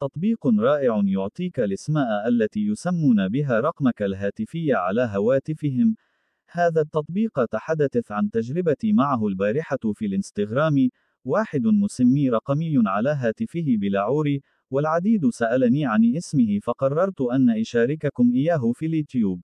تطبيق رائع يعطيك الإسماء التي يسمون بها رقمك الهاتفي على هواتفهم. هذا التطبيق تحدث عن تجربتي معه البارحة في الإنستغرام. واحد مسمي رقمي على هاتفه بلعوري، والعديد سألني عن اسمه فقررت أن أشارككم إياه في اليوتيوب.